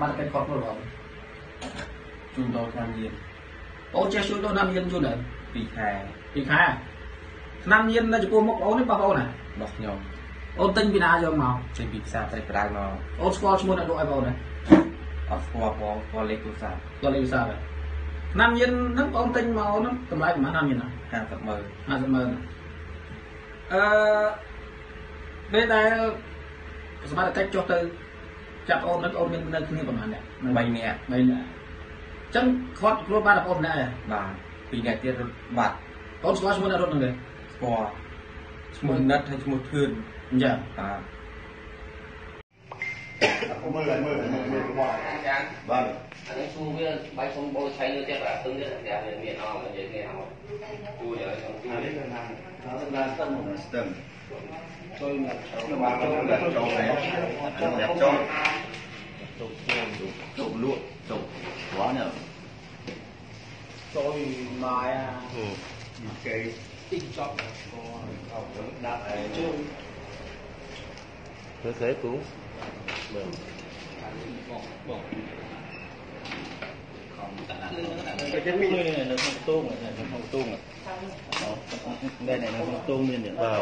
សមត្ថកិច្ចខុសខ្លួនបងជួនដូរឆ្នាំញៀនអូនចេះជួយដល់ណាមានយូរដែរពីខែពីខែឆ្នាំញៀននៅចំពោះមុខអូននេះបងប្អូនណារបស់ខ្ញុំអូនទិញពីណាយកមកចេញពីផ្សារត្រីក្តៅមកអូនស្គាល់ឈ្មោះអ្នកលក់ឲ្យបងអូនណាអត់ស្គាល់ផងស្គាល់លេខទូរស័ព្ទដល់លេខវិសាលហើយឆ្នាំញៀនហ្នឹងបងទិញមកហ្នឹងតម្លៃប្រហែលឆ្នាំញៀនណា50ម៉ឺន50ម៉ឺនអឺពេលដែលសមត្ថកិច្ចចុះទៅ ចាប់អូនហ្នឹងអូនមាននៅគ្នាប្រហែលអ្នក3នាក់3នាក់អញ្ចឹងខាត់ខ្លួនបានតែបងម្នាក់ឯងបាទពីរនាក់ទៀតរត់បាត់អូនស្គាល់ឈ្មោះអ្នករត់ហ្នឹងទេស្គាល់ឈ្មោះនិតហើយឈ្មោះធឿនអញ្ចឹងបាទមើលមើលមើលមើលរបស់ចានបាទអានេះជួវាបាយសុំបោឆៃលើទៀតអាទឹងទៀតតែមានអត់និយាយ Nastem. Nastem. Tôi nhập trong ba trong là trong này. Trong nhập trong. Trong trong trong luôn. Trong quá nhờ. Tôi mai à. Ừ. Cái tinh trọng của không, đặt ở chung. Thế thế cũng. Được. Cái miếng này nó không tuôn rồi, nó không tuôn rồi. 那那那都卖点啊！